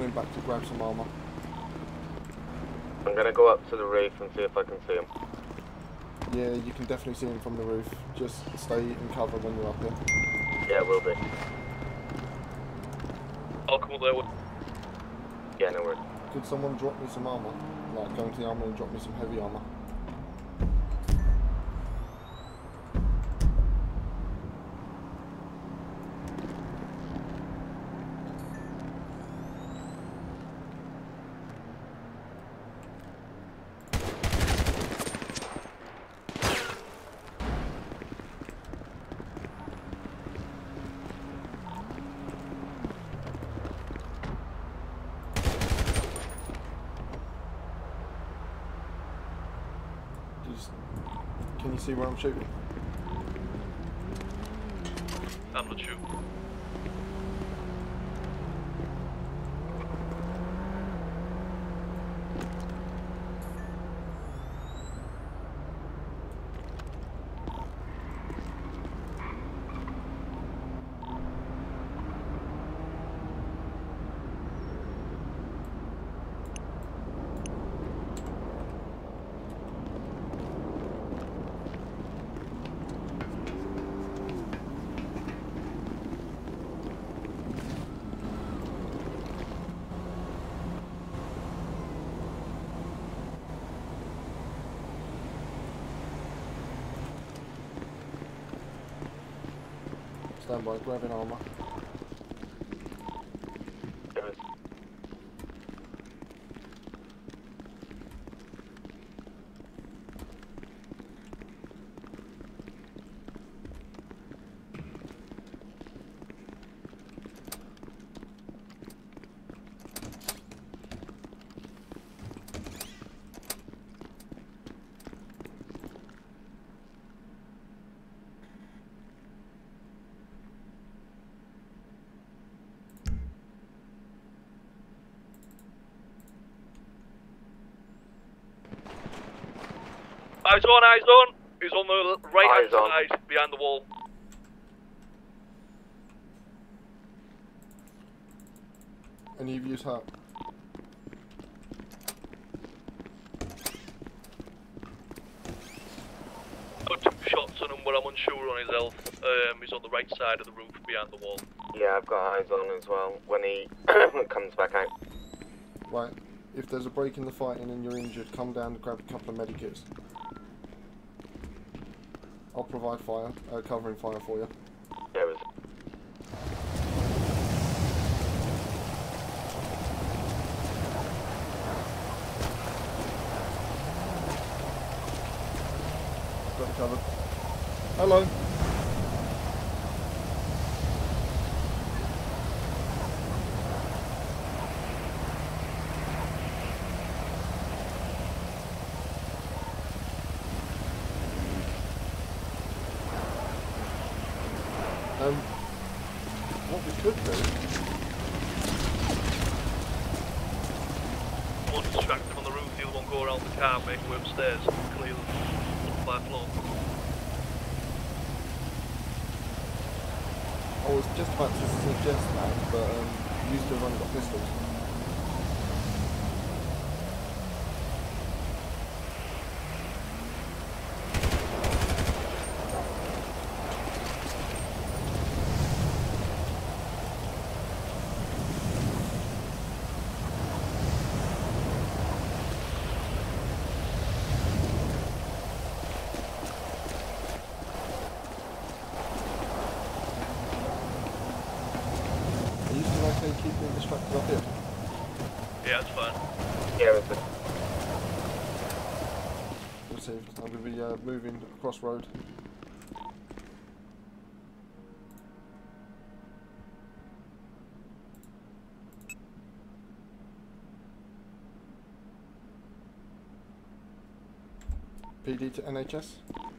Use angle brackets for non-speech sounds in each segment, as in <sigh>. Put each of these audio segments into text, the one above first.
pulling back to grab some armour. I'm gonna go up to the roof and see if I can see him. Yeah, you can definitely see him from the roof. Just stay in cover when you're up there. Yeah, will be. I'll come up there Yeah, no worries. Could someone drop me some armour? Like, go into the armour and drop me some heavy armour. S- Can you see where I'm shooting? I'm not sure. Stand by, grabbing armour. Eyes on, eyes on. He's on the right hand Eyes on. side, behind the wall. Any of you's hurt? Got two shots on him, but I'm unsure on his health. Um, he's on the right side of the roof, behind the wall. Yeah, I've got eyes on as well when he <coughs> comes back out. Right. If there's a break in the fighting and you're injured, come down and grab a couple of medikits. I'll provide fire, uh, covering fire for you. There is. Got it covered. Hello. Um, we could do, One distract him on the roof, the other one go around the car, make way upstairs, clear the flat floor. I was just about to suggest that, but um, still have only got pistols. Are you still okay keeping distracted up here? Yeah, it's fine. Yeah, it's a, Received. I'm going to be uh, moving across road. PD to NHS.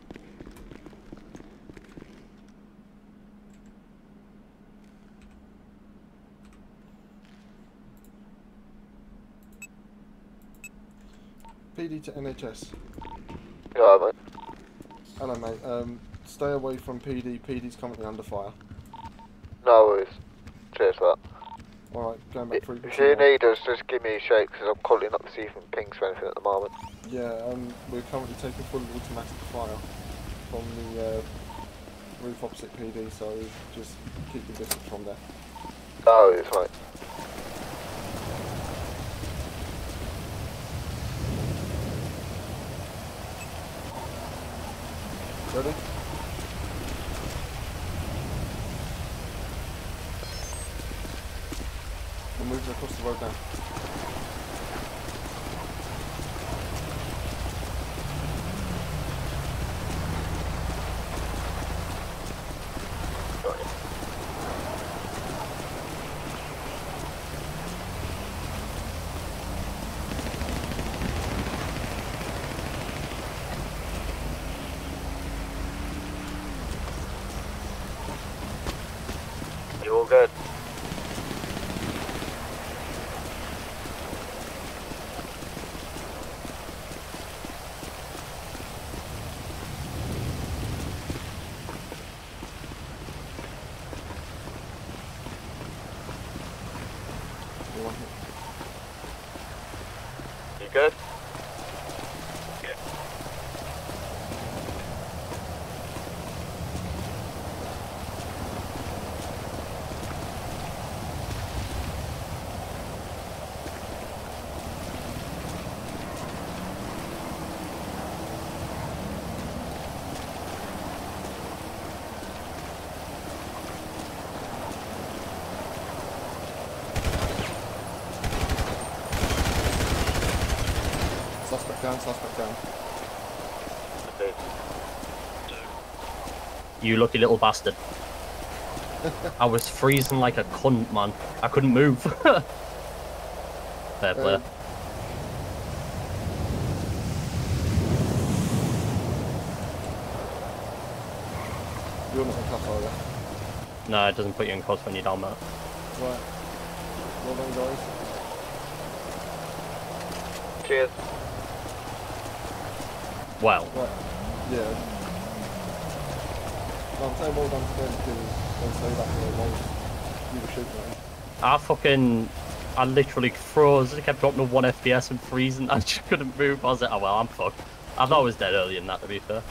PD to NHS. Yeah, mate. Hello, mate. Um, stay away from PD. PD's currently under fire. No worries. Cheers for that. Alright, going back through. If you need us, just give me a shout because I'm currently not receiving pings for anything at the moment. Yeah, um, we're currently taking full automatic fire from the uh, roof opposite PD, so just keep your distance from there. Oh, Ready? We're moving across the road now. You all good? You? Good? Suspect down, suspect down. Okay. You lucky little bastard. <laughs> I was freezing like a cunt, man. I couldn't move. <laughs> Fair play. Um, You're not in cuff, are you? no, it doesn't put you in cuffs when you're down there. Right. Well done, guys. Cheers. Well, Right. Yeah. No, I'm saying well done to them because they say that while you were shooting them. I fucking, I literally froze. I kept dropping to one FPS and freezing. <laughs> I just couldn't move. I was like, oh well, I'm fucked. I thought I was dead earlier than that, to be fair.